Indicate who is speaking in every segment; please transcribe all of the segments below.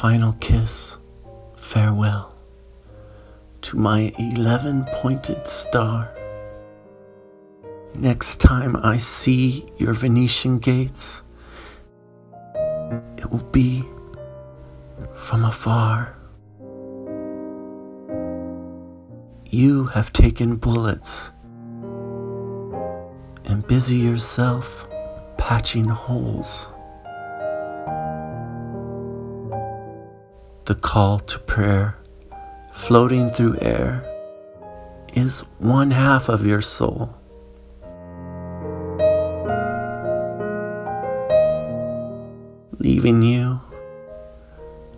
Speaker 1: final kiss, farewell to my 11 pointed star. Next time I see your Venetian gates, it will be from afar. You have taken bullets and busy yourself patching holes. The call to prayer floating through air is one half of your soul. Leaving you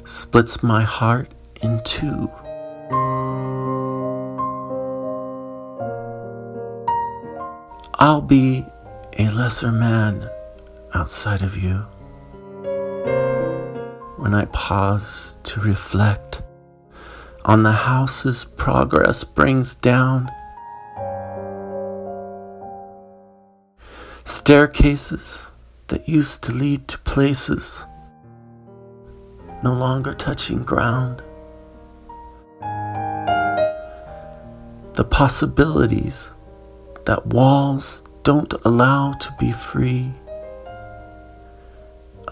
Speaker 1: splits my heart in two. I'll be a lesser man outside of you. When I pause to reflect on the house's progress brings down, staircases that used to lead to places no longer touching ground. The possibilities that walls don't allow to be free.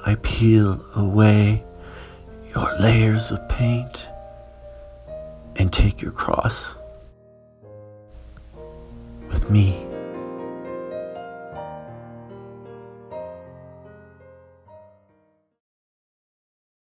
Speaker 1: I peel away your layers of paint and take your cross with me.